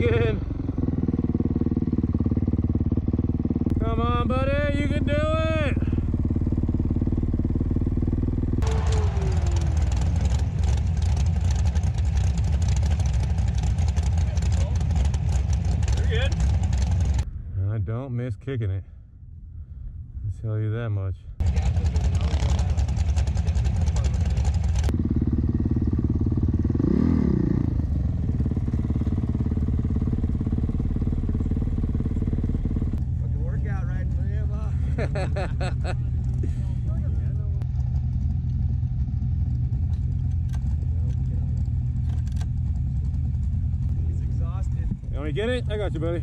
again. Come on, buddy, you can do it. You're good. I don't miss kicking it. I'll tell you that much. Fucking workout riding for you, huh? You want to get it? I got you, buddy.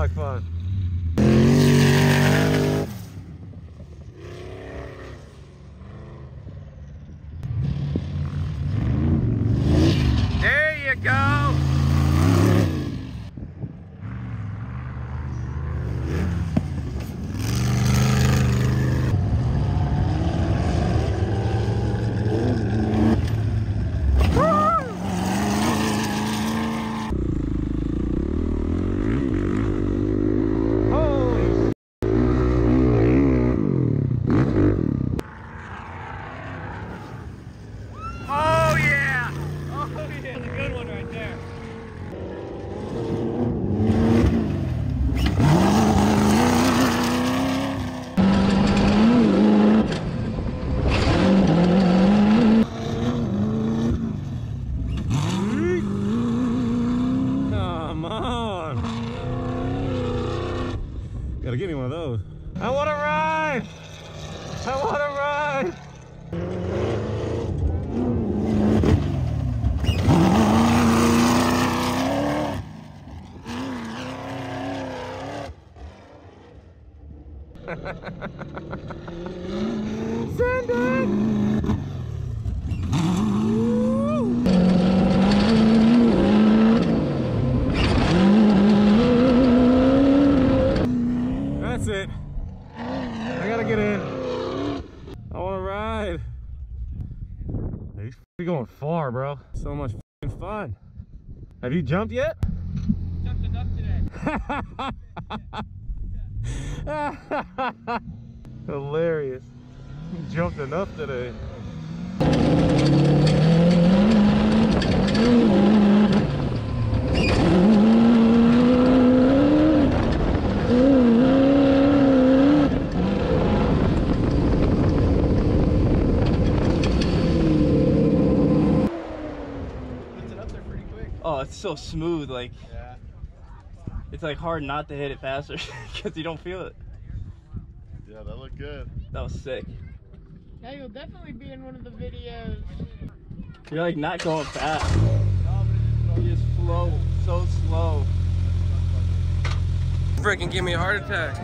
Like fun. There you go. Holy Oh yeah. Oh yeah, that's a good one right there. Come on. Gotta give me one of those. I want to ride. I want to ride. Send it. That's it. I gotta get in. I wanna ride. He's f- going far, bro. So much f***ing fun. Have you jumped yet? Jumped enough today. Hilarious. You jumped enough today. Puts it up there pretty quick. Oh, it's so smooth. Like Yeah. it's like hard not to hit it faster because you don't feel it. Yeah, that looked good. That was sick. Yeah, you'll definitely be in one of the videos. You're like not going fast. You just flow so slow. Freaking give me a heart attack.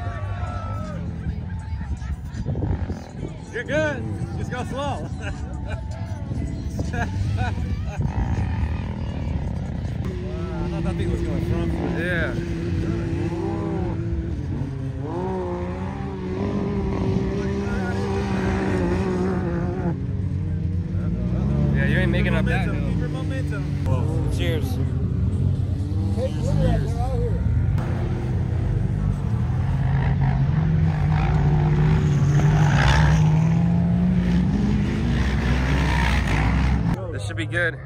You're good. Just go slow. I that thing was going. Yeah. Yeah, you ain't making up that hill. Keep your momentum. Cheers. Hey, look at that. They're all here. This should be good.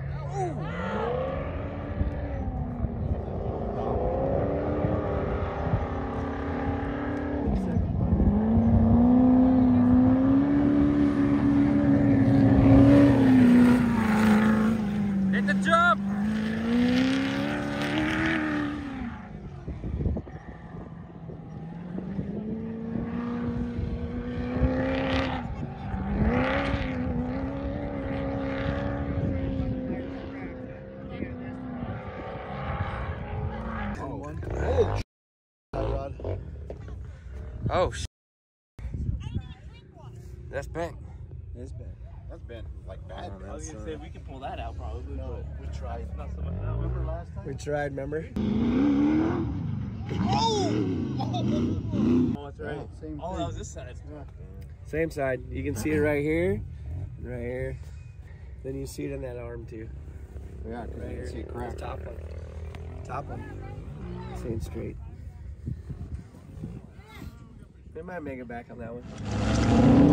Hit the jump! Oh, sh- That's bent. It's bad. That's been like bad. I was gonna say we can pull that out probably, No, we tried. not so much now. Remember last time? We tried, remember? Oh, that's right. same Oh, that was this side. Same side. You can see it right here, and right here. Then you see it in that arm too. Yeah, Right here. see it crack. Top one. Top one. Same straight. They might make it back on that one.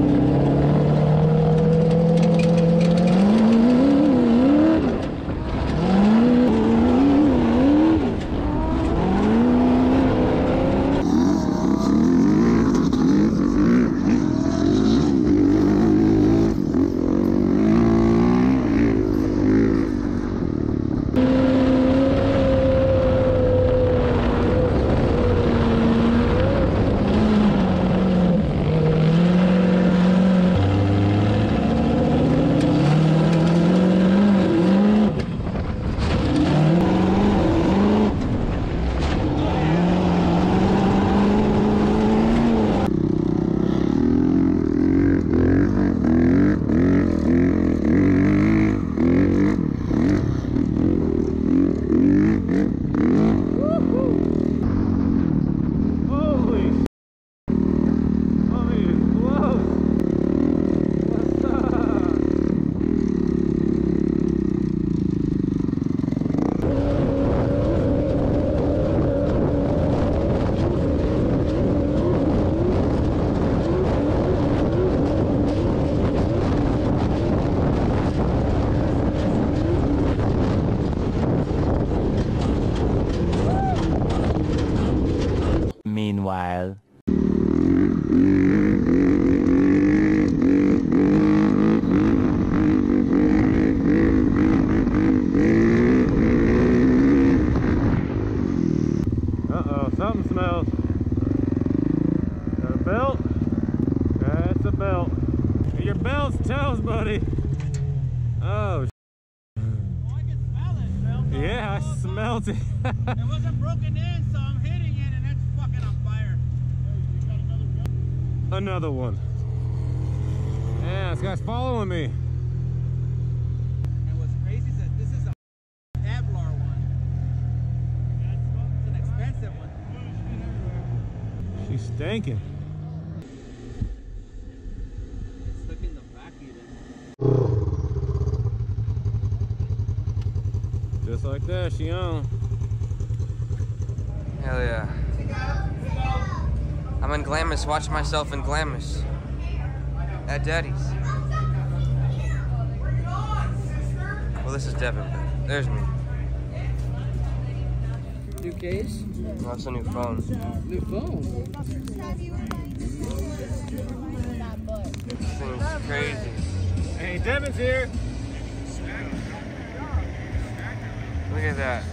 Buddy. Oh, sh- yeah, I smelled it. It wasn't broken in, so I'm hitting it and it's fucking on fire. Another one. Yeah, this guy's following me. And what's crazy is that this is a Kevlar one. It's an expensive one. She's stinking. It's stuck in the back even. Just like that, she on. Hell yeah. I'm in Glamis, watch myself in Glamis. At Daddy's. Well, this is Devin, but there's me. New case? Oh, that's a new phone. New phone. This thing's crazy. Hey, Devin's here. Look at that.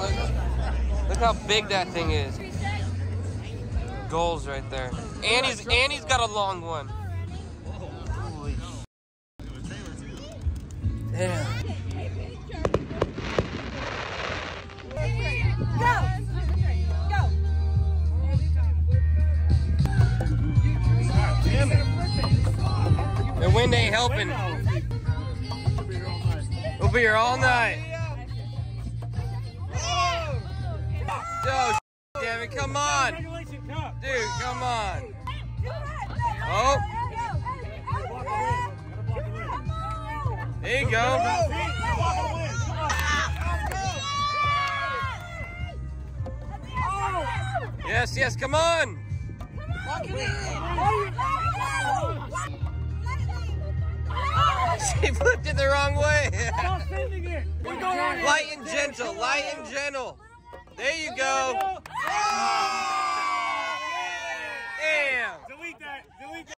Look, look how big that thing is. Goals right there. And he's, and he's got a long one. Holy Damn. Here all night. Yo, damn it, come on. Dude, come on. Oh, there you go. Yes, yes, come on. She flipped it the wrong way. light and gentle, light and gentle. There you go. Damn. Delete that. Delete that.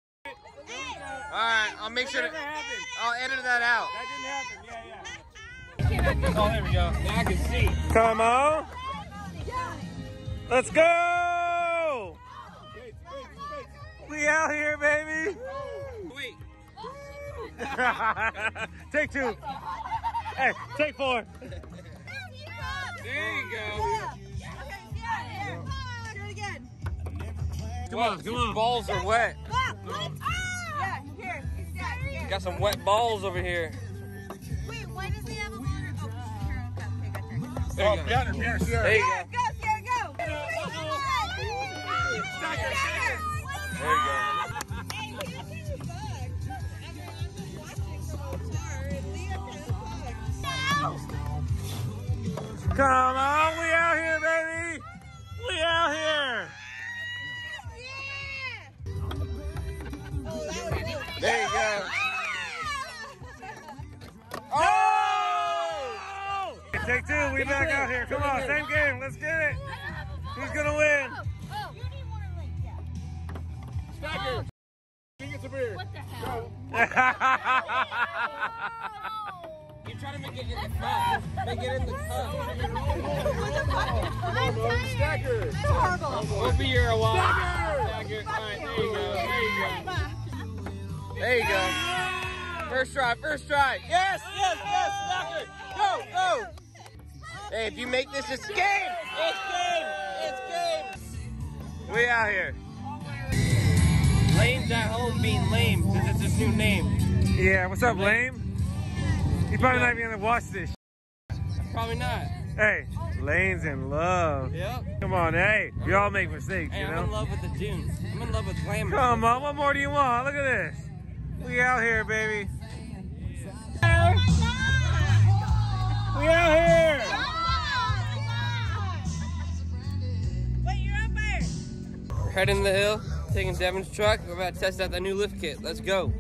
All right, I'll make sure to. I'll edit that out. That didn't happen. Yeah, yeah. Oh, there we go. Now I can see. Come on. Let's go. We out here, baby. Wait. take two. Hey, take four. There you go. Come on, come on. Balls are wet. Yeah, here. Yeah, here. Got some wet balls over here. Wait, why does he have a longer? Oh, here, okay, okay, gotcha. There you go. Got her, yes, sir. There you Go, go. go, go. There you go. Come on, we out here, baby. We out here. There you go. Oh! oh! Take two. We back out here. Come on, same game. Let's get it. Who's gonna win? Stacker. King gets a beer. What the hell? You try to make it in the cup. Make it in the cup. I'm tired. Stacker. It's horrible. We'll be here a while. Stacker. All right, there you go. There you go. There you go. First try, first try. Yes, yes, yes, Stacker. Go, go. Hey, if you make this, it's game. It's game. It's game. We out here. Lane's at home being lame because it's his new name. Yeah, what's up, lame? You probably not even gonna watch this. Probably not. Hey, Lane's in love. Yep. Come on, hey, we all make mistakes, Hey, you I'm in love with the dunes. I'm in love with glamour. Come on, what more do you want? Look at this. We out here, baby. We out here. Wait, you're up there. We're heading the hill, taking Devin's truck. We're about to test out the new lift kit. Let's go.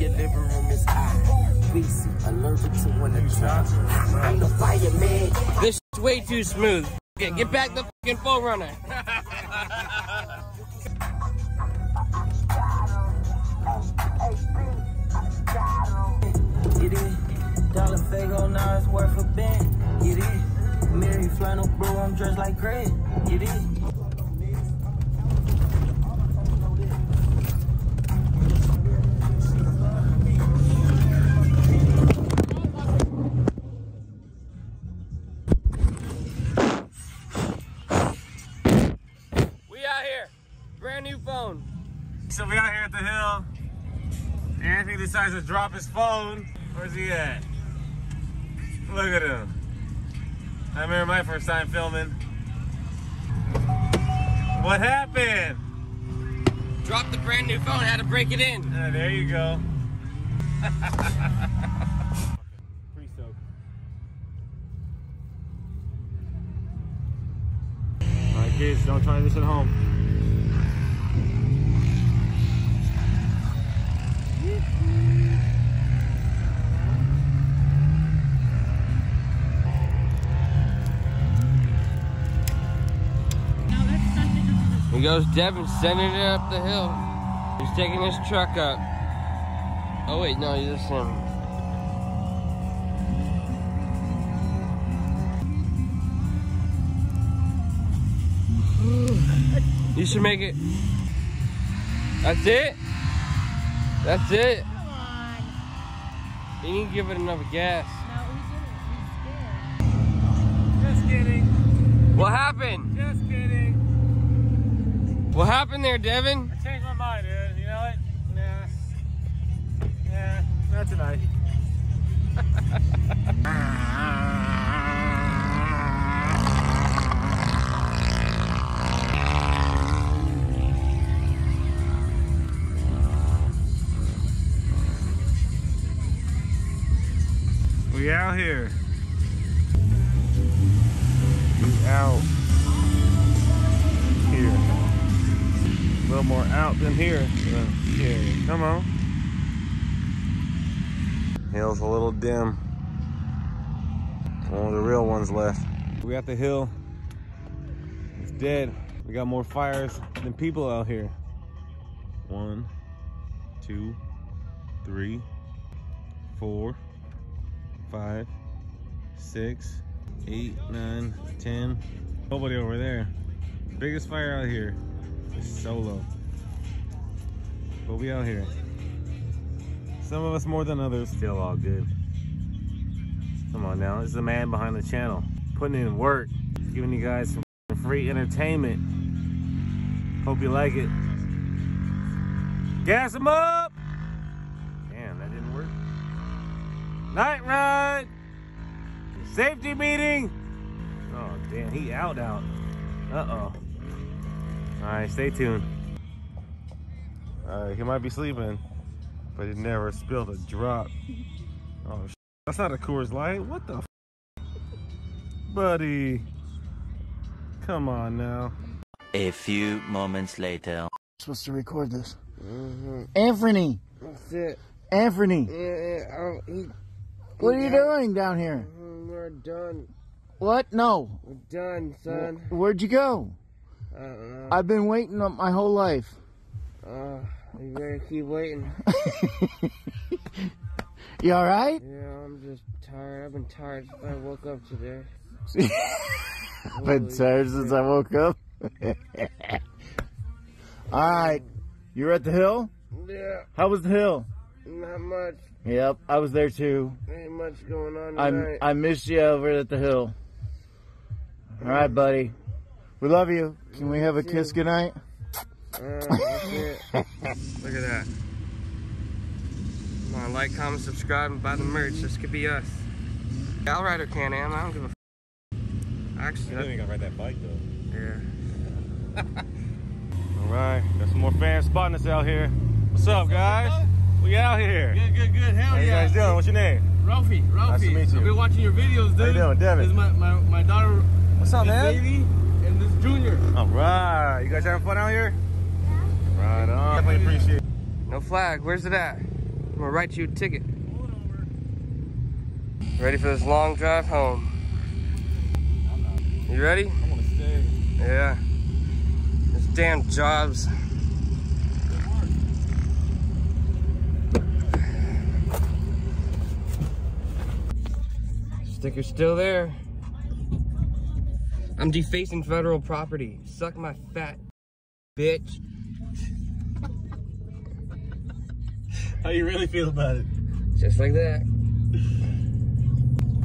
Your living room is IBC, allergic to when the truck. I'm the fireman. This is way too smooth. Get, get back the fucking full runner. Get it? Dollar Fago, now it's worth a band. Get it? Mary flannel, bro, I'm dressed like Greg. Get it? The hill. Anthony decides to drop his phone. Where's he at? Look at him. I remember my first time filming. What happened? Dropped the brand new phone, had to break it in. Ah, there you go. Pretty stoked. All right, kids, don't try this at home. Here goes Devin sending it up the hill. He's taking his truck up. Oh wait, no, he's just him. You should make it. That's it? That's it? Come on. You need to give it enough gas. No, he didn't. He's scared. Just kidding. What happened? What happened there, Devin? I changed my mind, dude. You know what? Nah. Yeah, not tonight. We out here. Come on. Hill's a little dim. Only the real ones left. We got the hill. It's dead. We got more fires than people out here. One, two, three, four, five, six, eight, nine, ten. Nobody over there. Biggest fire out here is solo. But we out here. Some of us more than others. Still all good. Come on now, this is the man behind the channel. Putting in work, giving you guys some free entertainment. Hope you like it. Gas them up! Damn, that didn't work. Night ride! Safety meeting! Oh, damn, he out out. Uh-oh. All right, stay tuned. Uh, he might be sleeping, but he never spilled a drop. Oh, sh- that's not a Coors Light. What the, f- buddy? Come on now. A few moments later. I'm supposed to record this. Anthony, That's it. Anthony, Yeah, I'll eat. what are you doing down here? We're done. What? No. We're done, son. Where'd you go? I don't know. I've been waiting up my whole life. Uh, you better keep waiting. You all right? Yeah, I'm just tired. I've been tired since I woke up today. I've been tired since I woke up. all right, you're at the hill. Yeah, How was the hill? not much. Yep, I was there too. Ain't much going on I tonight. I missed you over at the hill. All right, buddy. We love you. Can we have a kiss goodnight? Uh. Look at that. Come on, like, comment, subscribe, and buy the merch. This could be us. I'll ride a Can Am. I don't give a. F- Actually, that- gonna ride that bike though. yeah. All right, got some more fans spotting us out here. What's up, guys? We out here. Good, good, good. Hell How you guys doing? What's your name? Ralphie, Ralphie. Nice to meet you. I've been watching your videos, dude. How you doing, Devin? This is my, my, my daughter, What's up, this man? baby, and this junior. All right, you guys having fun out here? Right on. Definitely appreciate it. No flag. Where's it at? I'm gonna write you a ticket. Ready for this long drive home? You ready? I want to stay. Yeah. This damn jobs. Sticker's still there. I'm defacing federal property. Suck my fat bitch. How you really feel about it? Just like that.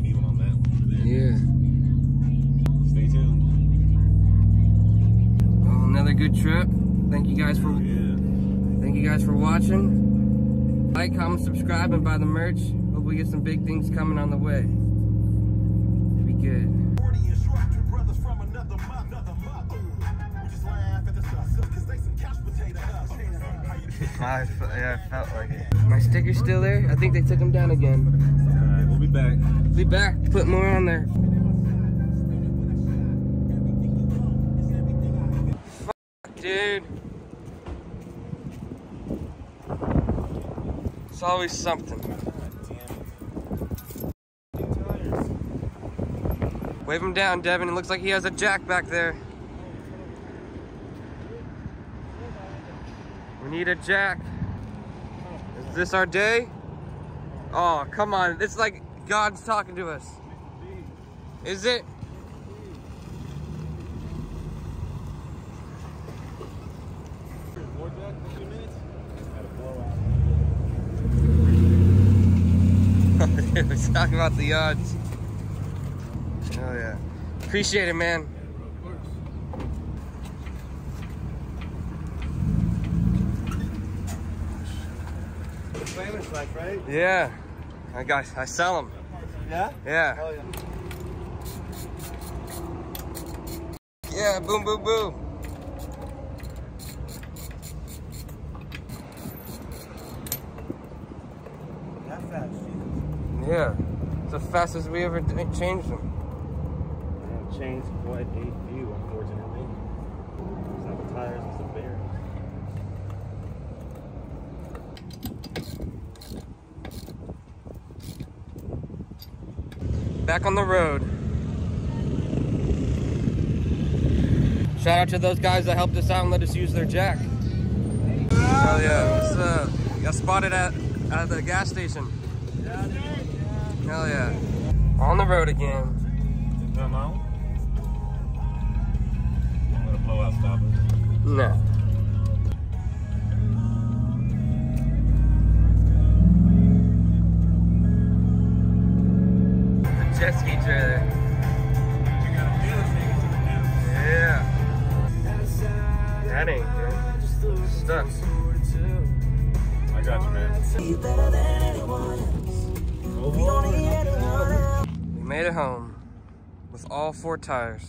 Even on that one. Yeah. Stay tuned. Well, another good trip. Thank you guys for Yeah. thank you guys for watching. Like, comment, subscribe, and buy the merch. Hope we get some big things coming on the way. It'll be good. I, yeah, I felt like it. My sticker's still there. I think they took them down again. All right, we'll be back. Be back. Put more on there. Fuck, dude. It's always something. Wave him down, Devin. It looks like he has a jack back there. Need a jack. Is this our day? Oh, come on. It's like God's talking to us. Is it? We're talking about the odds. Oh yeah. Appreciate it, man. Like, right? Yeah. I got I sell them. Yeah? Yeah. Oh, yeah. Yeah, boom boom boom. That fast, Yeah. It's the fastest we ever changed them. Jesus. Changed quite a few, unfortunately. It's not the tires, it's the bearings. Back on the road. Shout out to those guys that helped us out and let us use their jack. Hell yeah. What's up? Got spotted at, at the gas station. Hell yeah. On the road again. Come on. I'm gonna blow out stop it. No. Jet ski trailer. Yeah. That ain't good. Stuck. I got you, man. We made it home with all four tires.